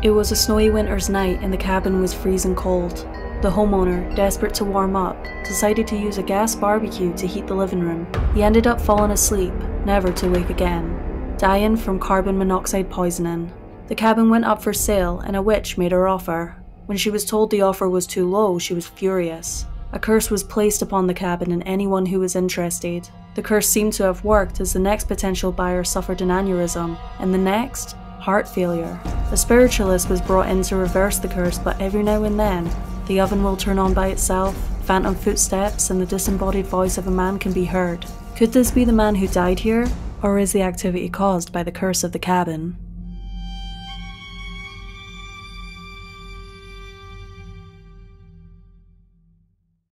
It was a snowy winter's night and the cabin was freezing cold. The homeowner, desperate to warm up, decided to use a gas barbecue to heat the living room. He ended up falling asleep, never to wake again, dying from carbon monoxide poisoning. The cabin went up for sale and a witch made her offer. When she was told the offer was too low, she was furious. A curse was placed upon the cabin and anyone who was interested. The curse seemed to have worked as the next potential buyer suffered an aneurysm, and the next, heart failure. A spiritualist was brought in to reverse the curse, but every now and then, the oven will turn on by itself, phantom footsteps, and the disembodied voice of a man can be heard. Could this be the man who died here, or is the activity caused by the curse of the cabin?